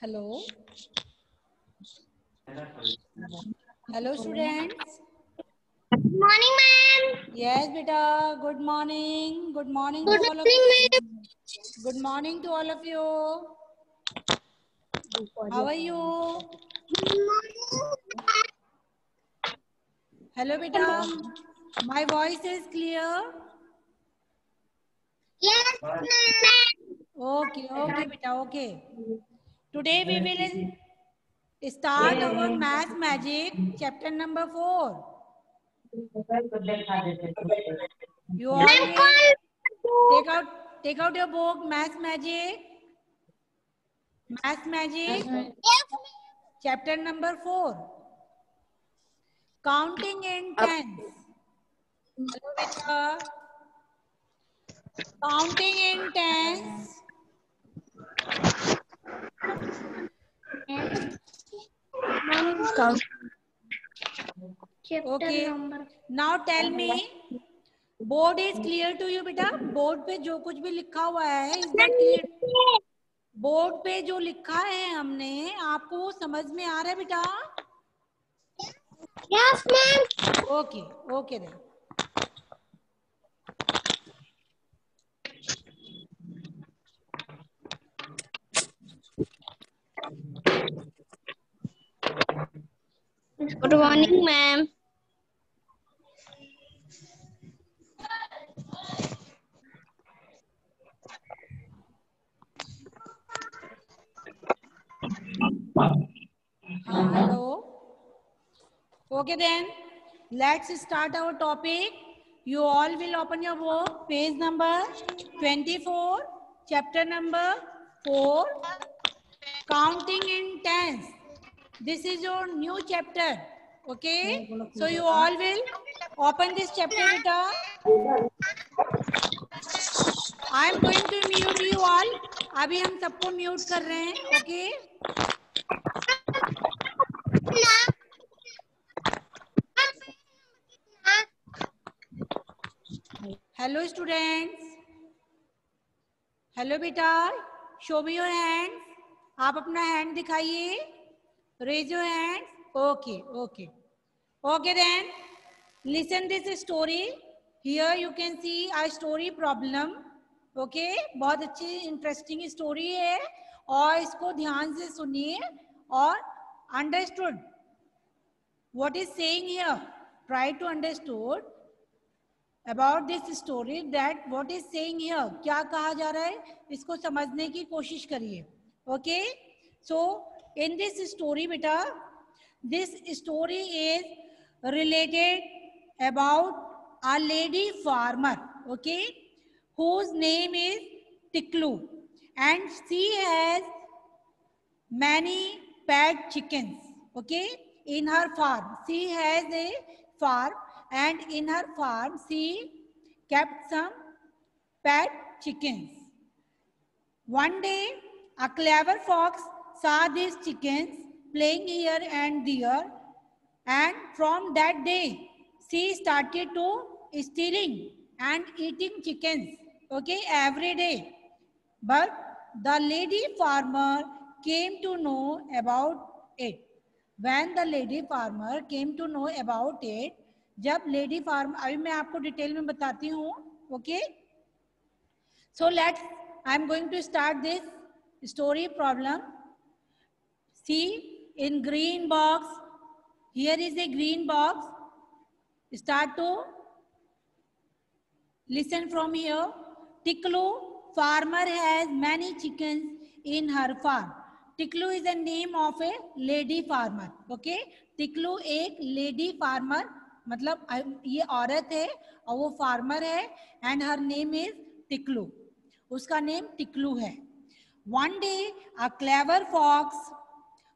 Hello. Hello, students. Good morning, ma'am. Yes, beta. Good morning. Good morning Good to all of morning, you. ma'am. Good morning to all of you. How are you? Good morning. Hello, beta. My voice is clear. Yes, ma'am. Okay, okay, beta. Okay. Today we will start our math magic chapter number four. You all take out take out your book math magic. Math magic. Yes, chapter number 4 counting in uh, tens. Hello beta counting in tens. Count. Chapter Okay. number. now tell me board is clear to you beta board पे जो कुछ भी लिखा हुआ है is that clear board पे जो लिखा है हमने आपको वो समझ में आ रहा है बेटा Yes, ma'am. Okay okay then Good morning, ma'am. Hello okay then let's start our topic you all will open your book page number 24 chapter number 4 counting in tens this is your new chapter okay so you all will open this chapter beta i am going to mute you all अभी हम सबको mute कर रहे हैं okay hello students hello बेटा. Show me your hand आप अपना hand दिखाइए. Raise your hand okay okay okay then listen this story here you can see a story problem okay बहुत अच्छी इंटरेस्टिंग स्टोरी है. और इसको ध्यान से सुनिए और understood is saying here? Try to understood. About this story that what is से क्या कहा जा रहा है? इसको समझने की कोशिश करिए। Okay so in this story बेटा this story is related about a lady farmer okay whose name is Tiklu and she has many pet chickens okay in her farm she has a farm and in her farm she kept some pet chickens. One day a clever fox saw these chickens playing here and there. And from that day she started to stealing and eating chickens okay every day. But the lady farmer came to know about it. When the lady farmer came to know about it जब lady farm अभी मैं आपको detail में बताती हूँ okay so let's I am going to start this story problem see in green box here is a green box start to Listen from here. Tiklu, farmer has many chickens in her farm. Tiklu is the name of a lady farmer. Okay? Tiklu एक lady farmer मतलब ये औरत है और वो farmer है and her name is Tiklu उसका name Tiklu है। One day a clever fox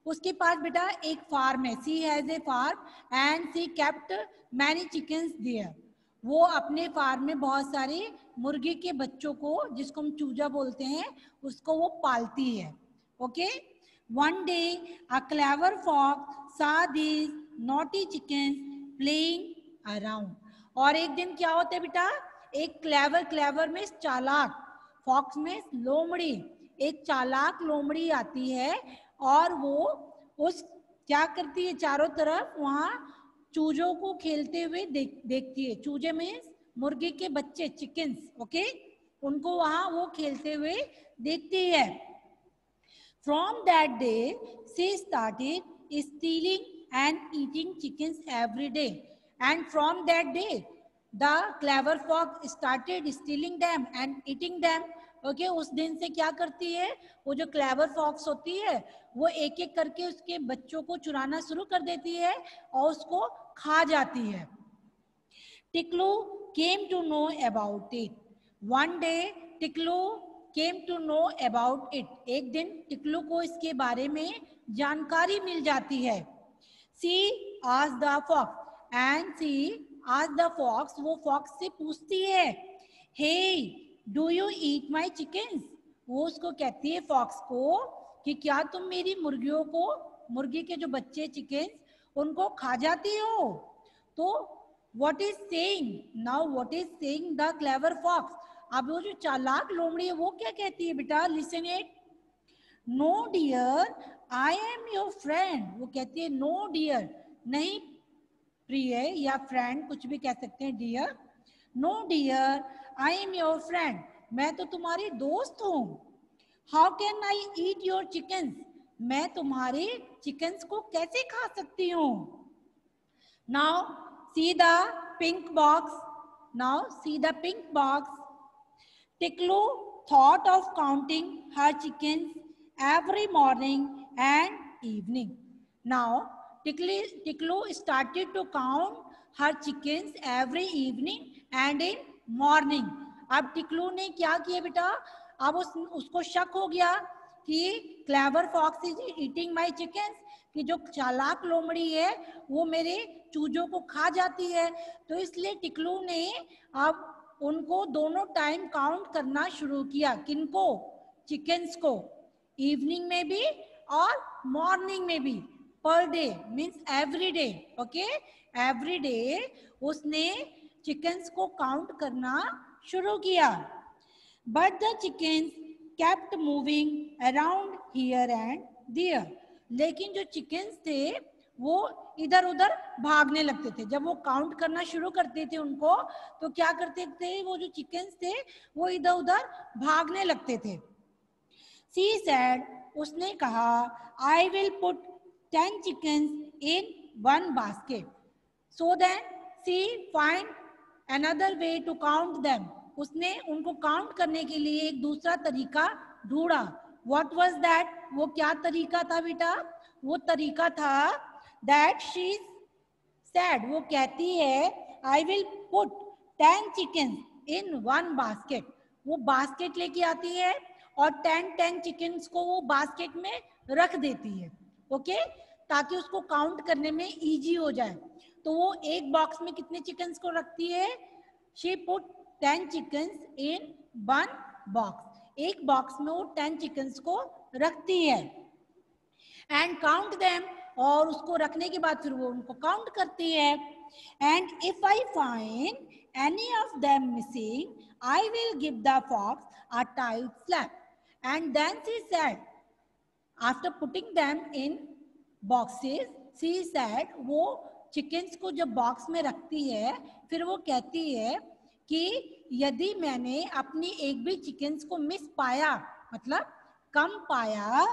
उसके पास बेटा एक फार्म है। She has a farm and she kept many chickens there वो अपने फार्म में बहुत सारे मुर्गे के बच्चों को, जिसको हम चूजा बोलते हैं, उसको वो पालती है। Okay one day a clever fox saw this naughty chicken playing around और एक दिन क्या होता बेटा? एक क्लेवर क्लेवर में चालाक फॉक्स में लोमड़ी। एक चालाक लोमड़ी आती है और वो उस क्या करती है? चारों तरफ़ वहाँ चूजों को खेलते हुए देख, देखती है। चूजे में मुर्गे के बच्चे चिकन्स ओके उनको वहाँ वो खेलते हुए देखती है। From that day she started stealing and eating chickens every day and from that day the clever fox started stealing them and eating them okay उस दिन से क्या करती है? वो जो क्लेवर फॉक्स होती है, वो एक एक करके उसके बच्चों को चुराना शुरू कर देती है और उसको खा जाती है। Tiklu came to know about it one day Tiklu came to know about it एक दिन टिकलू को इसके बारे में जानकारी मिल जाती है। सी आज द फॉक्स, एंड सी आज द फॉक्स, वो फॉक्स से पूछती है, hey, do you eat my chicken वो उसको कहती है फॉक्स को कि क्या तुम मेरी मुर्गियों को, मुर्गी के जो बच्चे चिकन उनको खा जाती हो? तो what is saying now what is saying the clever fox अब वो जो चालाक लोमड़ी है, वो क्या कहती है बेटा? Listen it no dear I am your friend वो कहती है नो no, डियर नहीं प्रिय या फ्रेंड कुछ भी कह सकते हैं dear no dear I am your friend मैं तो तुम्हारी दोस्त हूँ। How can I eat your chicken मैं तुम्हारे चिकन को कैसे खा सकती हूँ? Now see the pink box now see the pink box Tiklu thought of counting her chickens every morning. And evening. Now, Tiklu started to count her chickens every evening and in morning अब टिकलू ने क्या किया बेटा? अब उस उसको शक हो गया कि clever fox is eating my chicken कि जो चालाक लोमड़ी है वो मेरे चूजों को खा जाती है। तो इसलिए टिकलू ने अब उनको दोनों टाइम काउंट करना शुरू किया। किनको? चिकन्स को। इवनिंग में भी और मॉर्निंग में भी per day means every day okay every day उसने चिकन्स को काउंट करना शुरू किया। But the chickens kept moving around here and there लेकिन जो चिकन्स थे, वो इधर उधर भागने लगते थे। जब वो काउंट करना शुरू करते थे उनको तो क्या करते थे, वो जो चिकन्स थे, वो इधर उधर भागने लगते थे। सी सैड उसने कहा I will put ten chickens in one basket so then she find another way to count them उसने उनको काउंट करने के लिए एक दूसरा तरीका ढूंढा। वॉट वॉज़ दैट वो क्या तरीका था बेटा? वो तरीका था दैट शी सैड वो कहती है I will put ten chicken in one basket वो बास्केट लेके आती है और टेन टेन चिकन को वो बास्केट में रख देती है ओके ताकि उसको काउंट करने में इजी हो जाए। तो वो एक बॉक्स में कितने चिकन्स को रखती है? She put ten chickens in one box एक बॉक्स में वो टेन चिकन्स को रखती है। एंड काउंट देम और उसको रखने के बाद फिर वो उनको काउंट करती है। And if I find any of them missing I will give the fox a tight slap and then she said after putting them in boxes she said वो चिकन्स को जब बॉक्स में रखती है, फिर वो कहती है कि यदि मैंने अपनी एक भी चिकन्स को मिस पाया मतलब कम पाया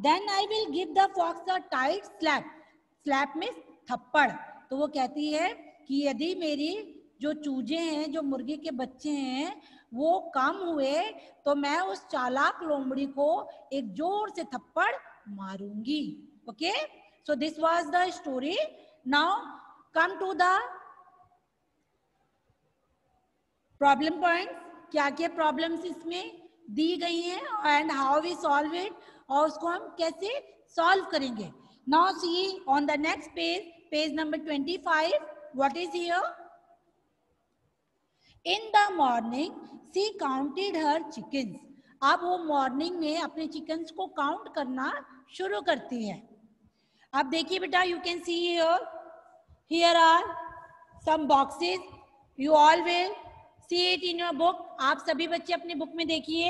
then I will give the fox a tight slap slap में थप्पड़। तो वो कहती है कि यदि मेरी जो चूजे हैं, जो मुर्गी के बच्चे हैं वो कम हुए तो मैं उस चालाक लोमड़ी को एक ज़ोर से थप्पड़ मारूँगी। Okay? So this was the story now come to the problem point क्या क्या प्रॉब्लम्स इसमें दी गई हैं and how we solve it और उसको हम कैसे सॉल्व करेंगे? Now see on the next page page number twenty five what is here in the morning she counted her chickens अब वो मॉर्निंग में अपने चिकन्स को काउंट करना शुरू करती है। अब देखिए बेटा you can see here here are some boxes you all will see it in your book आप सभी बच्चे अपने बुक में देखिए।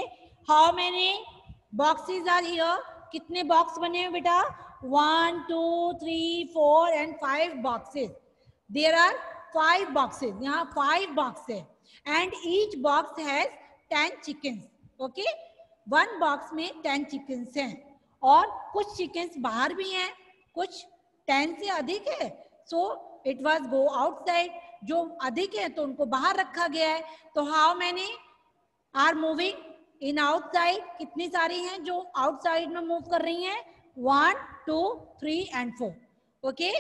How many boxes are here कितने बॉक्स बने हुए बेटा? One two three four and five boxes there are five boxes यहाँ फाइव बॉक्स है। And each box has ten chickens okay one box में टेन चिकन्स हैं। और कुछ चिकन्स बाहर भी हैं, कुछ टेन से अधिक है। So it was go outside जो अधिक है तो उनको बाहर रखा गया है। तो how many are moving in outside कितनी सारी हैं जो आउटसाइड में मूव कर रही हैं? One two three and four okay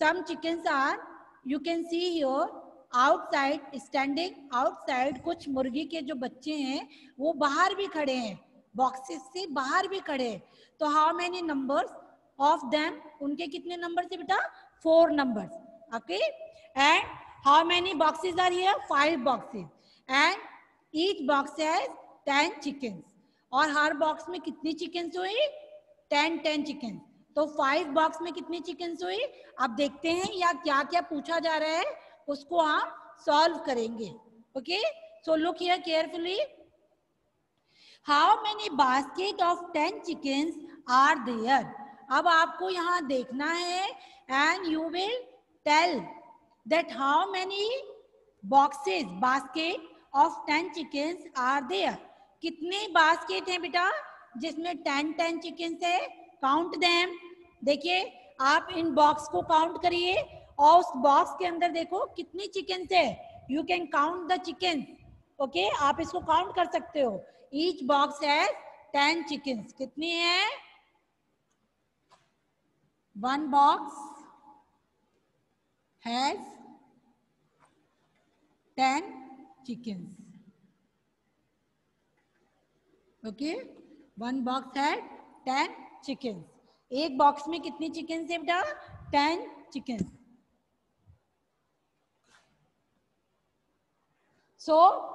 some chickens are you can see your outside standing outside कुछ मुर्गी के जो बच्चे हैं, वो बाहर भी खड़े हैं बॉक्सेस से बाहर भी खड़े हैं। तो how many numbers of them उनके कितने नंबर से बेटा? Four numbers okay and how many boxes are here five boxes and each box has ten chickens और हर बॉक्स में कितनी चिकन्स हुई? टेन टेन चिकन्स तो फाइव बॉक्स में कितनी चिकन्स हुई? आप देखते हैं या क्या क्या पूछा जा रहा है। उसको हम सॉल्व करेंगे okay so look here carefully how many basket of ten chickens are there अब आपको यहाँ देखना है and you will tell that how many boxes basket of ten chickens are there कितने बास्केट हैं बेटा? जिसमें टेन टेन चिकन्स है काउंट देम देखिए, आप इन बॉक्स को काउंट करिए। और उस बॉक्स के अंदर देखो कितनी चिकन है। You can count the chicken okay आप इसको काउंट कर सकते हो। ईच बॉक्स है टेन चिकन कितनी है? One box has ten chicken okay one box है टेन चिकन एक बॉक्स में कितनी चिकन है बेटा? टेन चिकन सो so,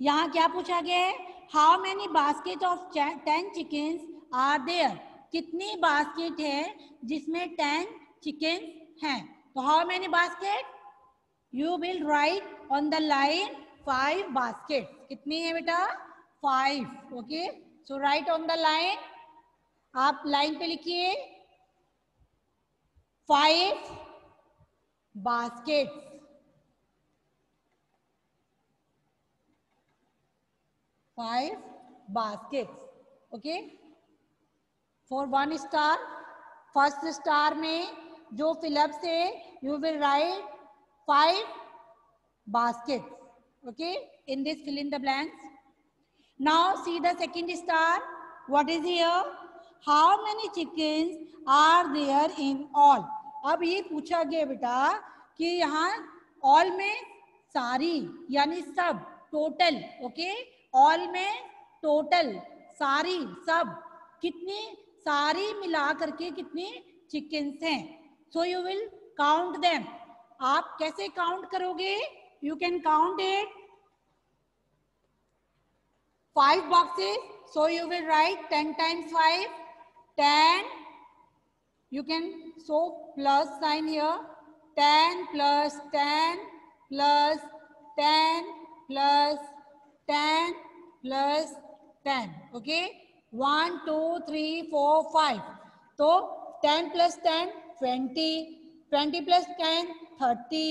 यहाँ क्या पूछा गया है? How many basket of ten chicken are there कितनी बास्केट है जिसमें टेन चिकन हैं? तो how many basket you will write on the line five basket कितनी है बेटा? Five okay so write on the line आप लाइन पे लिखिए. Five baskets five baskets okay for one star first star में जो फिलअप से you will write five baskets okay in this fill in the blanks now see the second star what is here how many chickens are there in all अब ये पूछा गया बेटा कि यहाँ ऑल में सारी यानी सब टोटल ओके okay? ऑल में टोटल सारी, सब, कितनी सारी मिला करके कितनी चिकन्स हैं। So you will count them आप कैसे काउंट करोगे? You can count it five boxes so you will write ten times five ten you can so plus sign here. 10 plus 10 plus 10 plus 10 plus ten okay one two three four five तो ten plus ten twenty twenty plus ten thirty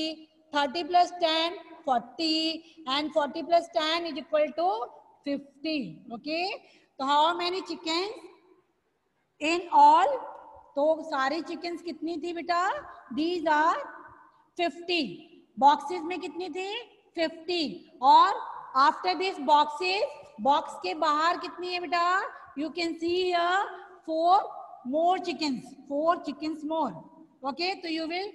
thirty plus ten forty and forty plus ten is equal to fifty okay तो how many chicken in all तो सारी chickens कितनी थी बेटा? These are fifty boxes में कितनी थी? Fifty और आफ्टर दिस बॉक्सेस बॉक्स के बाहर कितनी है बेटा? You can see four more chicken four chicken more okay तो you will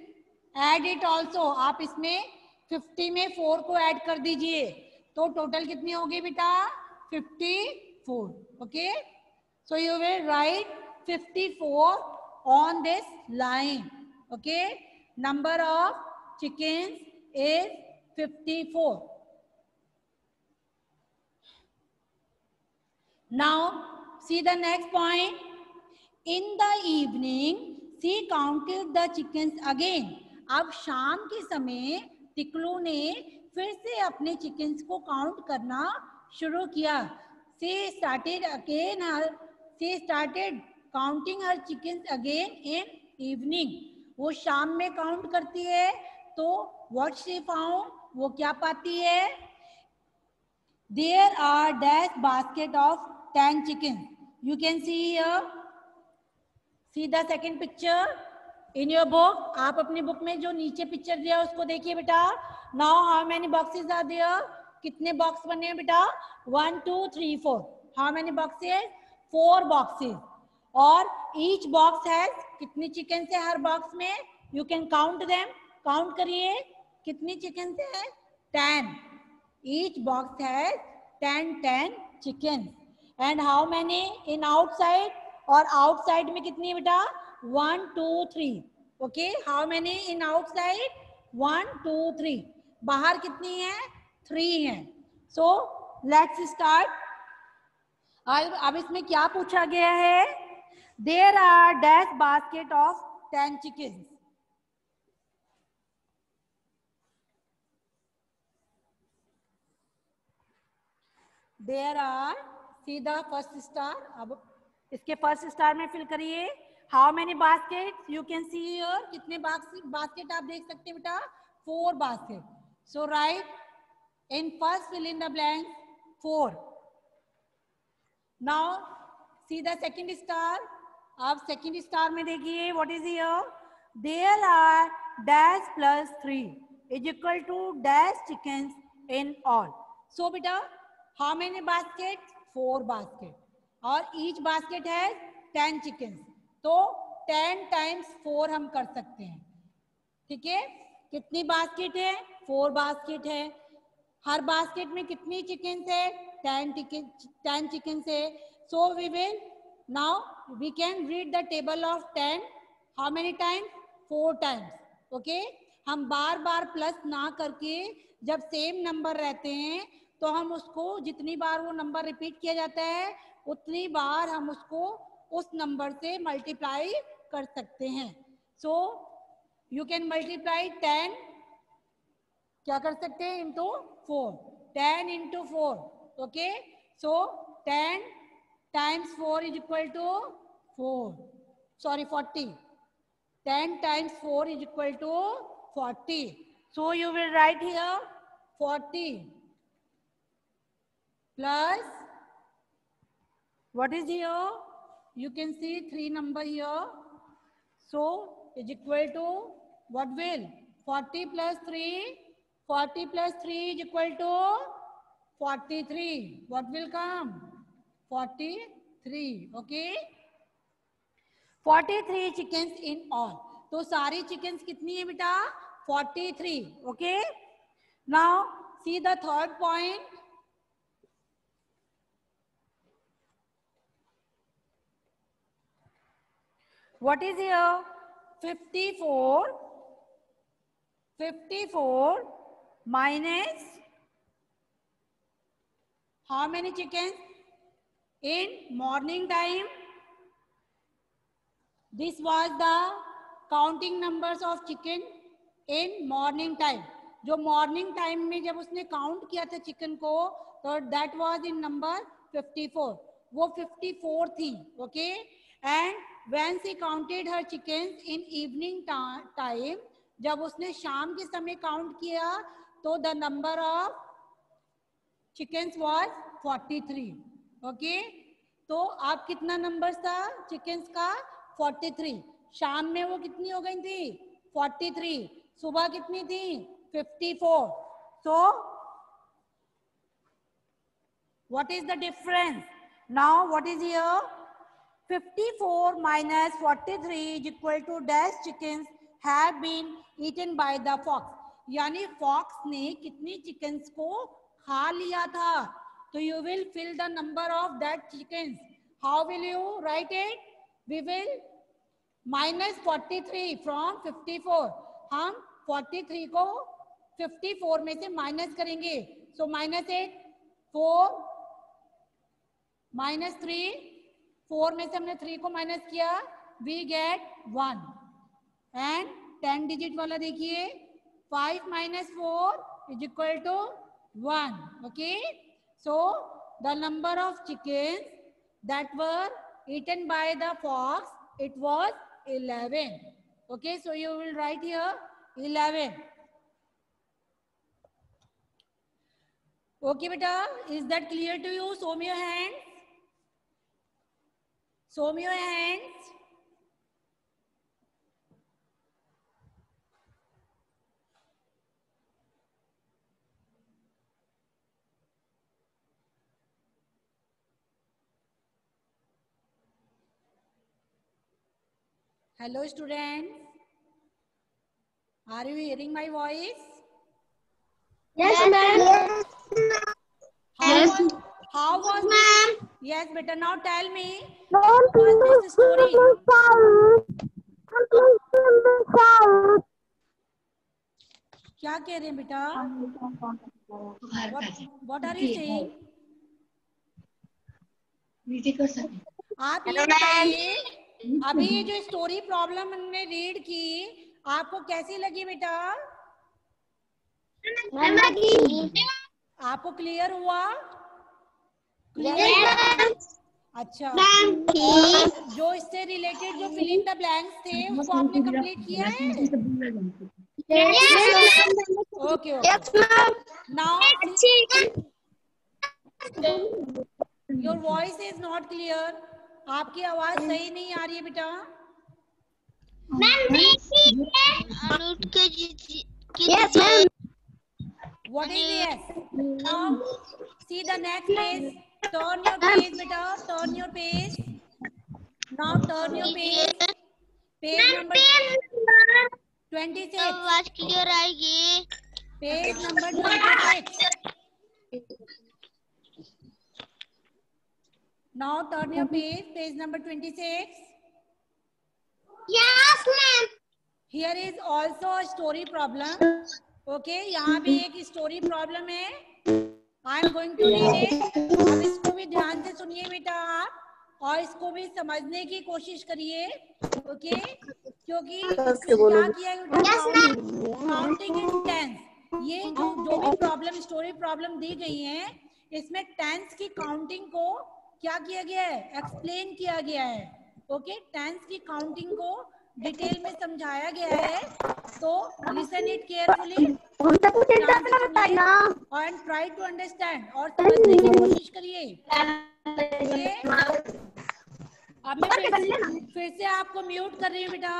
add it also आप इसमें फिफ्टी में फोर को ऐड कर दीजिए। तो टोटल कितनी होगी बेटा? Fifty four okay so you will write fifty four on this line okay number of chicken is 54 now see the next point in the evening she counted the chickens again अब शाम के समय टिकलू ने फिर से अपने चिकन्स को count करना शुरू किया she started again her she started counting her chickens again in evening वो शाम में काउंट करती है तो what she found वो क्या पाती है there are dash basket of 10 chickens you can see here. See the second picture? In your book, आप अपनी बुक में जो नीचे पिक्चर दिया, उसको देखिए बेटा। Now, how many boxes are there? कितने बॉक्स बने हैं बेटा? One two three four how many boxes four boxes और ईच बॉक्स हैज़ कितनी चिकन है हर बॉक्स में? You can count them count करिए। कितनी चिकन है? Ten each box has ten ten chicken and how many in outside और outside में कितनी बेटा? One two three okay how many in outside one two three बाहर कितनी है? थ्री है. सो लेट्स स्टार्ट अब इसमें क्या पूछा गया है? There are dash basket of ten chicken there are see the first star अब इसके फ़र्स्ट स्टार में फिल करिए। How many basket? You can see here. कितने बास्केट आप देख सकते हैं बेटा? Four basket. So write in first fill in the blank 4 now see the second star आप सेकंड स्टार में देखिए what is here there are dash plus three is equal to dash chicken in all so बेटा how many basket four basket. और each basket है ten chicken तो ten times four हम कर सकते हैं। ठीक है? कितनी बास्केट है? फोर बास्केट है। हर बास्केट में कितनी चिकन है? टेन चिकन टेन चिकन है। So we will now we can read the table of ten how many times four times okay हम बार बार प्लस ना करके जब सेम नंबर रहते हैं तो हम उसको जितनी बार वो नंबर रिपीट किया जाता है, उतनी बार हम उसको उस नंबर से मल्टीप्लाई कर सकते हैं। So you can multiply ten क्या कर सकते हैं? Into four ten into four okay so ten times four is equal to four sorry forty ten times four is equal to forty so you will write here forty plus what is here you can see three number here so is equal to what will 40 plus 3 40 plus 3 is equal to 43. What will come? 43. Okay. 43 chickens in all. तो सारी chickens कितनी है बेटा 43. Okay. Now see the third point. What is here? 54. 54 minus how many chickens in morning time this was the counting numbers of chicken in morning time जो morning time में जब उसने count किया था चिकन को तो दैट वाज इन नंबर 54 वो 54 थी okay and when she counted her chicken in evening time जब उसने शाम के समय काउंट किया तो the number of chickens was 43 okay तो आप कितना नंबर था चिकन्स का? 43 शाम में वो कितनी हो गई थी? 43 सुबह कितनी थी? 54 so, what is the difference? Now, what is here 54 minus 43 is equal to dash chickens have been eaten by the fox. यानी फॉक्स ने कितनी चिकन्स को खा लिया था? तो you will fill the number of that chicken how will you write it we will minus forty three from fifty four हम forty three को 54 में से माइनस करेंगे. So minus eight four minus three four में से हमने three को minus किया we get one and ten digit वाला देखिए five minus four is equal two one okay so the number of chicken that were eaten by the fox it was eleven okay so you will write here eleven okay बेटा? Is that clear to you so may your hands show me your hands Hello students. Are you hearing my voice? Yes, ma'am. How Yes. How was Ma'am. Yes, better now tell me. What was this story? क्या कह रहे हैं बेटा What, what are you आप ये बताइए अभी ये जो स्टोरी प्रॉब्लम हमने रीड की आपको कैसी लगी बेटा आपको क्लियर हुआ अच्छा। जो इससे रिलेटेड जो फिल इन द ब्लैंक्स थे उसको आपने कंप्लीट किया है? Okay okay now your voice is not clear आपकी आवाज़ सही नहीं आ रही है बेटा. What is yes? Now see the next page. Turn your page, beta. Turn your page. Now turn your page. Page number twenty-six. आवाज़ क्लियर आएगी Page number twenty-six. Now turn your page. Page number twenty-six. Yes ma'am Here is also a story problem. Okay, यहाँ भी एक story problem है I am going to read it अब इसको भी ध्यान से सुनिए बेटा आप और इसको भी समझने की कोशिश करिए ओके क्योंकि क्या किया काउंटिंग इन टेंस ये जो जो भी प्रॉब्लम स्टोरी प्रॉब्लम दी गई है इसमें टेंस की काउंटिंग को क्या किया गया है? एक्सप्लेन किया गया है ओके टेंस की काउंटिंग को डिटेल में समझाया गया है तो listen it carefully and try to understand और समझने की कोशिश करिए। अब मैं फिर से, फिर से आपको म्यूट कर रही हूँ बेटा।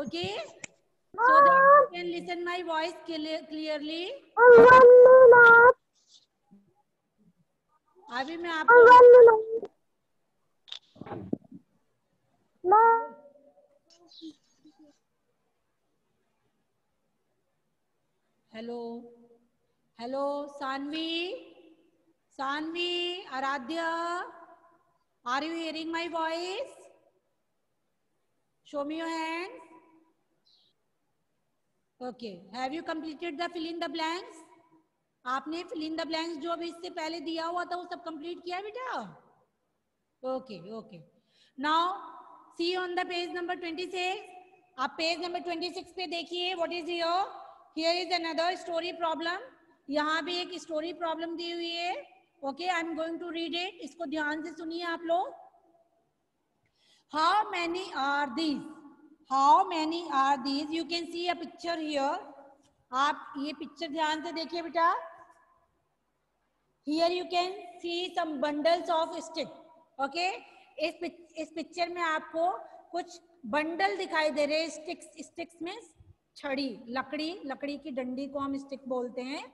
Okay so that can listen my voice clearly अभी मैं आपको hello hello Saanvi Saanvi Aaradhya are you hearing my voice show me your hand okay have you completed the fill in the blanks आपने fill in the blanks जो अभी इससे पहले दिया हुआ था, वो सब कंप्लीट किया बेटा? Okay okay now see on the page number 26 आप पेज नंबर 26 पे देखिए what is your here is another story problem यहाँ भी एक स्टोरी प्रॉब्लम दी हुई है. Okay I am going to read it इसको ध्यान से सुनिए आप लोग. How many are these how many are these you can see a picture here आप ये पिक्चर ध्यान से देखिए बेटा. Here you can see some bundles of stick okay इस इस पिक्चर में आपको कुछ बंडल दिखाई दे रहे स्टिक्स स्टिक्स में छड़ी, लकड़ी लकड़ी की डंडी को हम स्टिक बोलते हैं।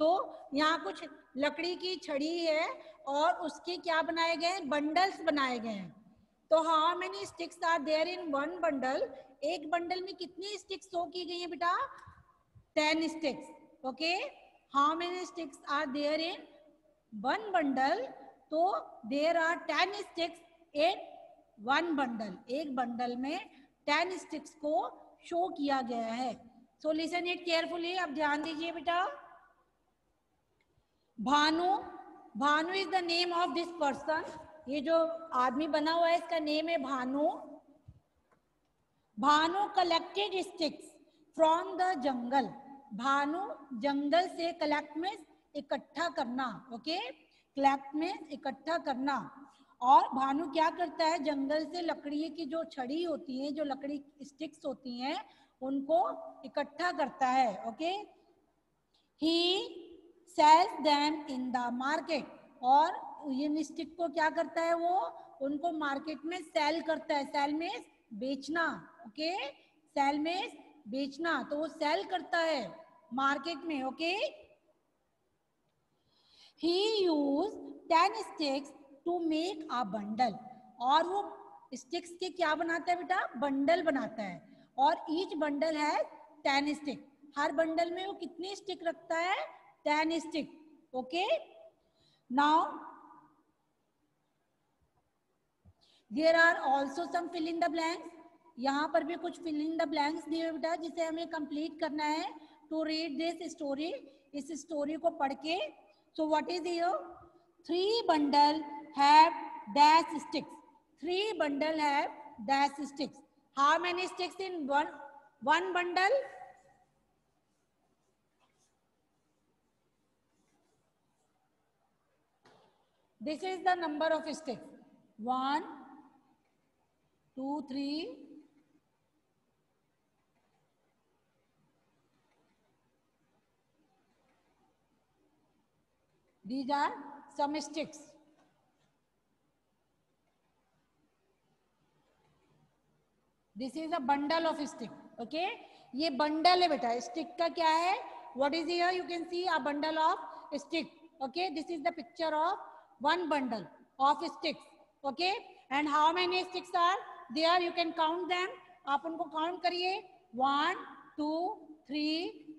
तो यहाँ कुछ लकड़ी की छड़ी है और उसके क्या बनाए गए हैं? बंडल्स बनाए गए हैं। तो how many sticks are there in one bundle एक बंडल में कितनी स्टिक्स शो की गई है बेटा? Ten sticks okay how many sticks are there in one bundle तो there are ten sticks in one bundle एक बंडल में टेन स्टिक्स को शो किया गया है। सो लिसन इट केयरफुली अब ध्यान दीजिए बेटा। Bhanu Bhanu is the name of this person ये जो आदमी बना हुआ है, इसका नेम है Bhanu. Bhanu collected sticks from the jungle Bhanu जंगल से कलेक्ट में इकट्ठा करना ओके कलेक्ट में इकट्ठा करना। और भानु क्या करता है? जंगल से लकड़ी की जो छड़ी होती है, जो लकड़ी स्टिक्स होती हैं, उनको इकट्ठा करता है okay he sells them in the market और इन स्टिक को क्या करता है वो? उनको मार्केट में सेल करता है। सेल में बेचना ओके सेल में बेचना तो वो सेल करता है मार्केट में okay he use ten sticks to make a bundle और वो स्टिक्स के क्या बनाता है बेटा? बंडल बनाता है। और ईच बंडल है टेन स्टिक हर बंडल में वो कितनी स्टिक रखता है? Ten stick okay now there are also some fill in the blanks यहाँ पर भी कुछ फिल इन द ब्लैंक्स दिए हुए बेटा, जिसे हमें कंप्लीट करना है टू रीड दिस स्टोरी इस स्टोरी को पढ़ के। So what is your three bundle have dash sticks. Three bundle have dash sticks. How many sticks in one, one bundle? This is the number of sticks. One, two, three, These are some sticks. This is a bundle of stick okay ये bundle है बेटा stick का क्या है? What is here you can see a bundle of stick okay this is the picture of one bundle of sticks okay and how many sticks are there you can count them आप उनको count करिए. One two three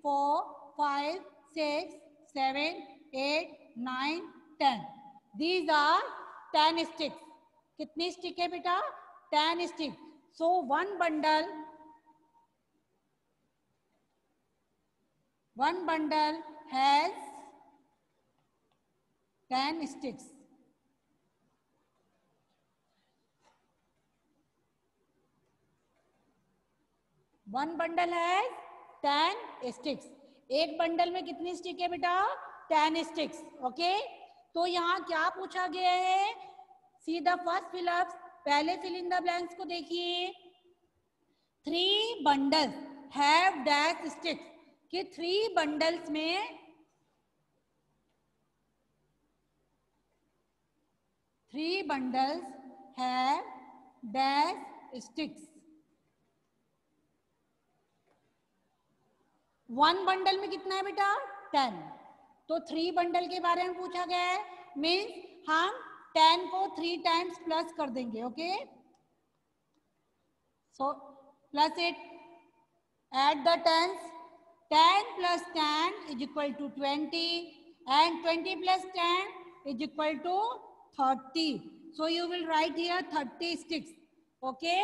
four five six seven eight nine ten these are ten sticks कितनी stick है बेटा? Ten stick So one bundle, one bundle has 10 sticks. One bundle है ten sticks एक bundle में कितनी स्टिक है बेटा? टेन स्टिक्स ओके तो यहाँ क्या पूछा गया है? See the first fill ups पहले द ब्लैंक्स को देखिए। Three bundles have dash sticks कि थ्री बंडल्स में three bundles have dash sticks one bundle में कितना है बेटा? टेन तो थ्री बंडल के बारे में पूछा गया है। मीन्स हम टेन को थ्री टाइम्स प्लस कर देंगे, okay? So plus it at the tens ten plus ten is equal to twenty and twenty plus ten is equal to thirty so you will write here thirty sticks okay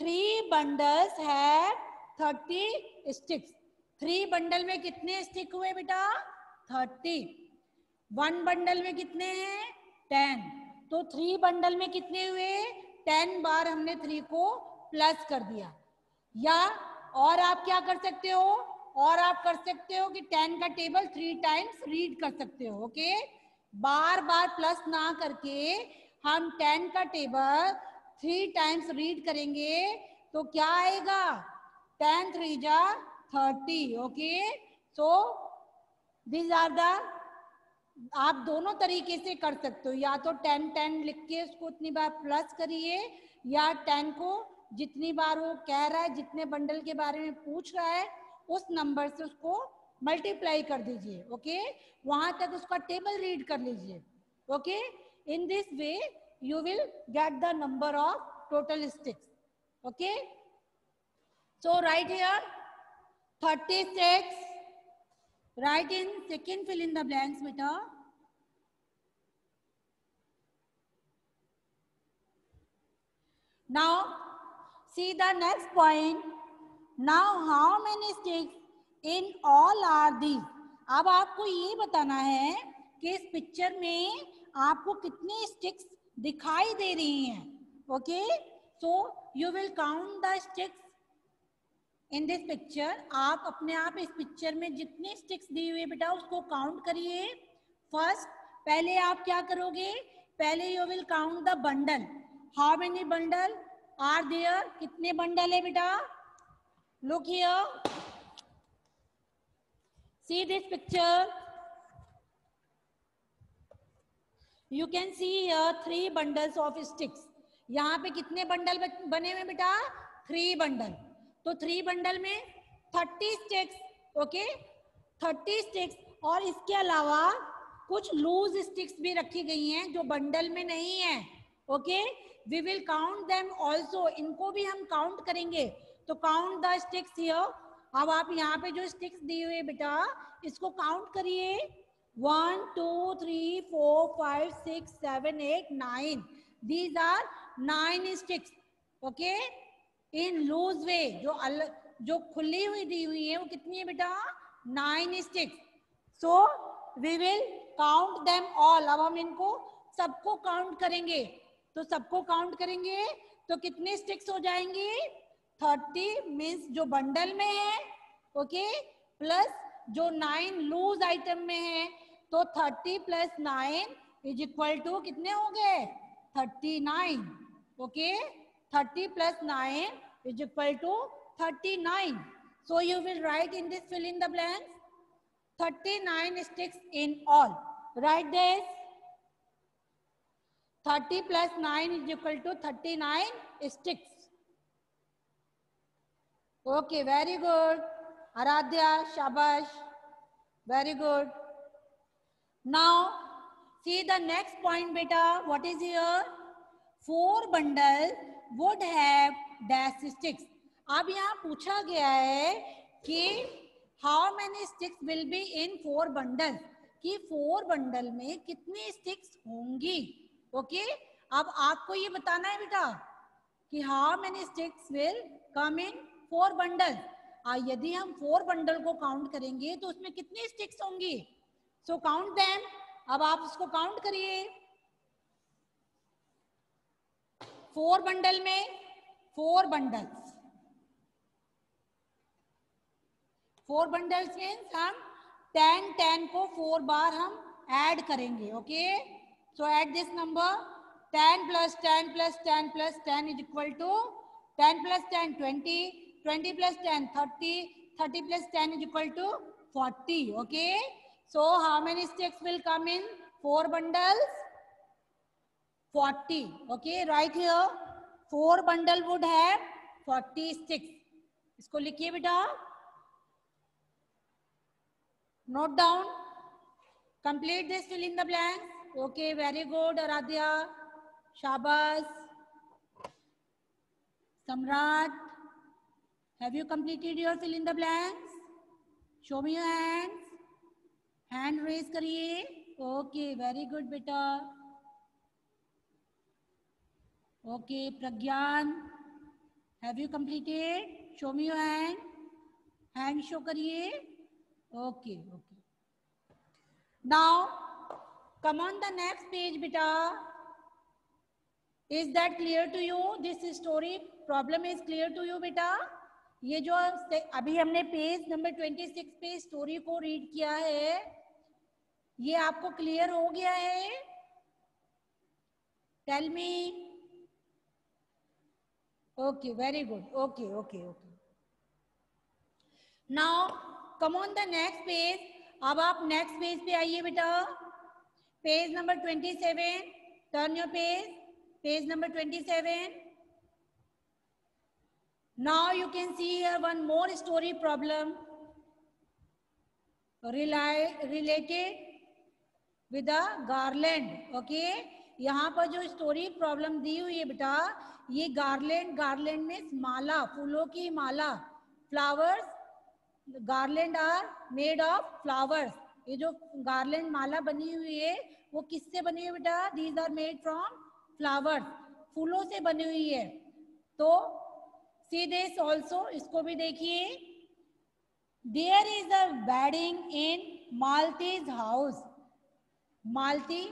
three bundles है thirty sticks three bundle में कितने stick हुए बेटा? Thirty one bundle में कितने हैं? Ten. तो three bundle में कितने हुए? टेन बार हमने थ्री को प्लस कर दिया। या और आप क्या कर सकते हो? और आप कर सकते हो कि टेन का टेबल थ्री टाइम्स रीड कर सकते हो ओके बार बार प्लस ना करके हम टेन का टेबल थ्री टाइम्स रीड करेंगे तो क्या आएगा? टेन थ्री जा thirty okay so this are the आप दोनों तरीके से कर सकते हो। या तो टेन टेन लिख के उसको उतनी बार प्लस करिए, या टेन को जितनी बार वो कह रहा है, जितने बंडल के बारे में पूछ रहा है, उस नंबर से उसको मल्टीप्लाई कर दीजिए ओके वहाँ तक उसका टेबल रीड कर लीजिए okay in this way you will get the number of total sticks okay so write here thirty six Write in second fill in the blanks beta. Now see the next point. Now how many sticks in all are these अब आपको ये बताना है कि इस picture में आपको कितने स्टिक्स दिखाई दे रही हैं okay so you will count the sticks in this picture आप अपने आप इस पिक्चर में जितने स्टिक्स दिए हुए बेटा, उसको काउंट करिए। फ़र्स्ट पहले आप क्या करोगे? पहले you will count the bundle how many bundle are there कितने बंडल है बेटा? Look here see this picture you can see here three bundles of sticks यहाँ पे कितने बंडल बने हुए बेटा? थ्री बंडल तो थ्री बंडल में thirty sticks okay thirty sticks और इसके अलावा कुछ लूज स्टिक्स भी रखी गई हैं जो बंडल में नहीं है okay we will count them also इनको भी हम काउंट करेंगे. तो काउंट द स्टिक्स हियर अब आप यहाँ पे जो स्टिक्स दिए हुए बेटा, इसको काउंट करिए. One two three four five six seven eight nine these are nine sticks okay in loose way जो अलग जो खुली हुई दी हुई है, वो कितनी है बेटा? Nine sticks so we will count them all अब हम इनको सबको काउंट करेंगे। तो सबको काउंट करेंगे तो कितने स्टिक्स हो जाएँगे? थर्टी मीन्स जो बंडल में है ओके प्लस जो नाइन लूज आइटम में है तो thirty plus nine is equal to कितने हो गए? Thirty nine okay 30 plus 9 is equal to 39. So you will write in this fill in the blanks. 39 sticks in all. Write this. 30 plus 9 is equal to 39 sticks. Okay, very good. Aradhya, Shabash. Very good. Now, see the next point, beta. What is here? Four bundles would have dash sticks अब यहाँ पूछा गया है कि how many sticks will be in four bundle कि four bundle में कितनी sticks होंगी? ओके अब आपको ये बताना है बेटा कि how many sticks will come in four bundle यदि हम फोर बंडल को काउंट करेंगे तो उसमें कितनी स्टिक्स होंगी? सो काउंट देम अब आप उसको काउंट करिए। फोर बंडल में, four bundles. Four bundles means हम टेन टेन को फोर बार हम ऐड करेंगे okay so at this number ten plus ten plus ten plus ten is equal to ten plus ten twenty twenty plus ten thirty thirty plus ten is equal to forty okay so how many sticks will come in? Four bundles. 40 okay right here four bundle would have 40 sticks इसको लिखिए बेटा note down complete this fill in the blanks okay very good aradhya shabas samrat have you completed your fill in the blanks show me your hands hand raise करिए okay very good बेटा okay, Pragyan. Have you completed show me your hand hand show करिए। Okay okay. Now come on the next page बेटा। Is that clear to you this story problem is clear to you बेटा। ये जो अभी हमने page number twenty six पे story को read किया है, ये आपको क्लियर हो गया है? Tell me good okay okay okay now come on the next page अब आप नेक्स्ट पेज पे आइए बेटा। Page number twenty seven turn your page page number twenty seven Now you can see here one more story problem. Related with a garland. Okay? यहाँ पर जो story problem दी हुई है बेटा ये गार्लैंड गार्लैंड में माला, फूलों की माला। Flowers garland are made of flowers ये जो गार्लैंड माला बनी हुई है, वो किससे बनी हुई बेटा? These are made from flowers फूलों से बनी हुई है। तो सी दिस ऑल्सो इसको भी देखिए। There is a wedding in Malti's house Malti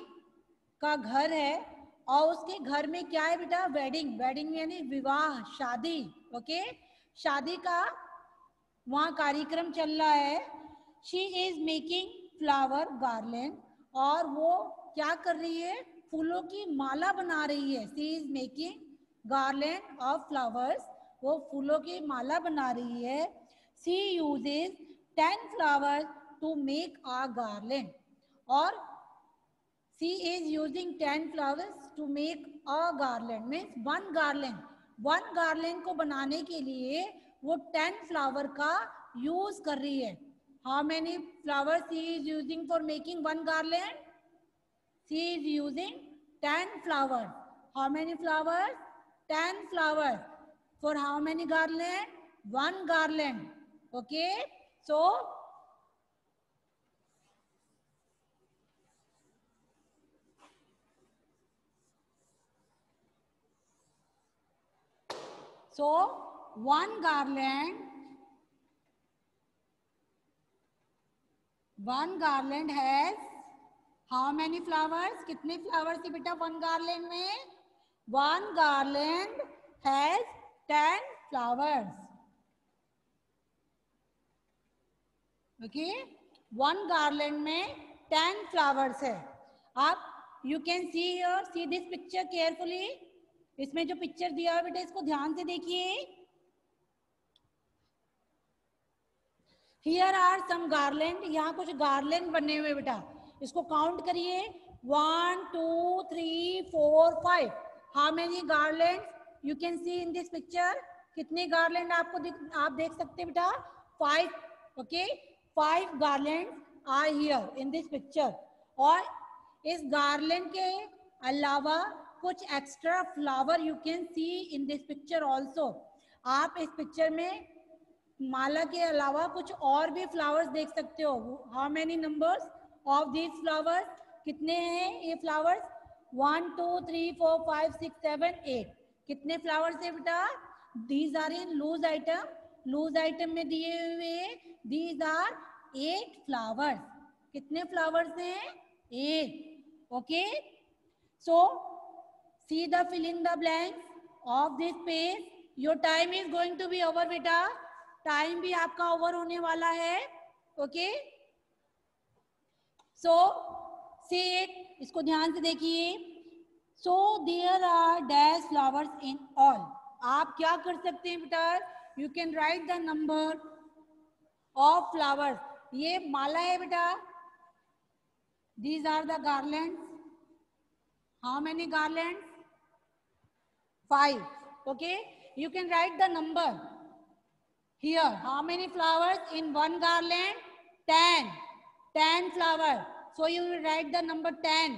का घर है। और उसके घर में क्या है बेटा? वेडिंग वेडिंग यानी विवाह, शादी. ओके शादी का वहाँ कार्यक्रम चल रहा है। She is making flower garland और वो क्या कर रही है? फूलों की माला बना रही है। She is making garland of flowers वो फूलों की माला बना रही है। She uses ten flowers to make a garland और she is using ten flowers to make a garland means one garland one garland को बनाने के लिए वो टेन फ्लावर का यूज़ कर रही है. How many flowers she is using for making one garland she is using 10 flowers. How many flowers? 10 flowers. For how many garland? One garland. Okay? So so, one garland one garland has how many flowers कितने flowers थे बेटा one garland में? One garland has ten flowers okay one garland में ten flowers है. आप you can see your see this picture carefully इसमें जो picture दिया है बेटा इसको ध्यान से देखिए। हियर आर सम गार्लैंड यहाँ कुछ गार्लैंड बने हुए बेटा। इसको काउंट करिए। One two three four five how many garland you can see in this picture कितने गार्लैंड आपको दिख, आप देख सकते हैं बेटा। Five okay five garland are here in this picture और इस गार्लैंड के अलावा कुछ extra flower you can see in this picture also आप इस पिक्चर में माला के अलावा कुछ और भी फ्लावर्स देख सकते हो। How many numbers of these flowers कितने हैं ये flowers one two three four five six seven eight कितने फ्लावर्स है बेटा? These are in loose item loose item में दिए हुए दीज आर एट फ्लावर्स कितने फ्लावर्स हैं? Eight okay so the fill in the blanks of this page your time is going to be over बेटा time भी आपका over होने वाला है ओके okay? सो से इसको ध्यान से देखिए. So there are dash flowers in all आप क्या कर सकते हैं बेटा you can write the number of flowers ये माला है बेटा these are the garland how many garland five okay you can write the number here how many flowers in one garland ten 10 flower so you will write the number 10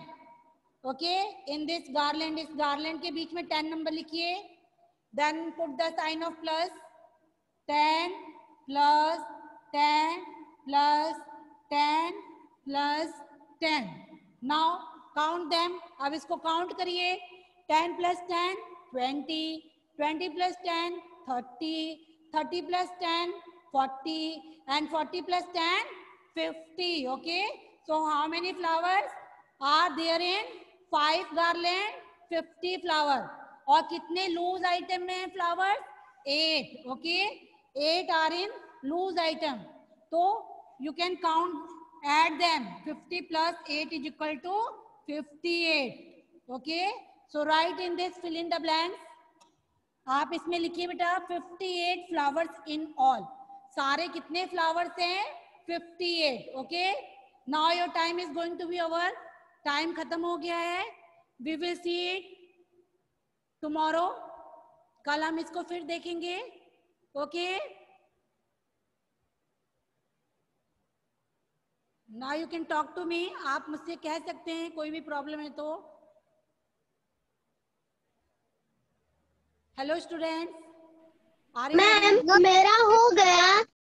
okay in this garland इस garland के बीच में 10 number लिखिए then put the sign of plus 10 plus 10 plus 10 plus 10 now count them अब इसको count करिए 10 plus 10 20 20 plus 10 30 30 plus 10 40 and 40 plus 10 50 okay so how many flowers are there in five garland 50 flower और कितने loose item में है flowers eight okay eight are in loose item तो you can count add them 50 plus 8 is equal to 58 okay so write in this fill in the blanks आप इसमें लिखिए बेटा 58 flowers in all सारे कितने flowers हैं? 58 okay now your time is going to be over time खत्म हो गया है. We will see it tomorrow कल हम इसको फिर देखेंगे okay now you can talk to me आप मुझसे कह सकते हैं, कोई भी प्रॉब्लम है तो। हेलो स्टूडेंट मैम मेरा हो गया।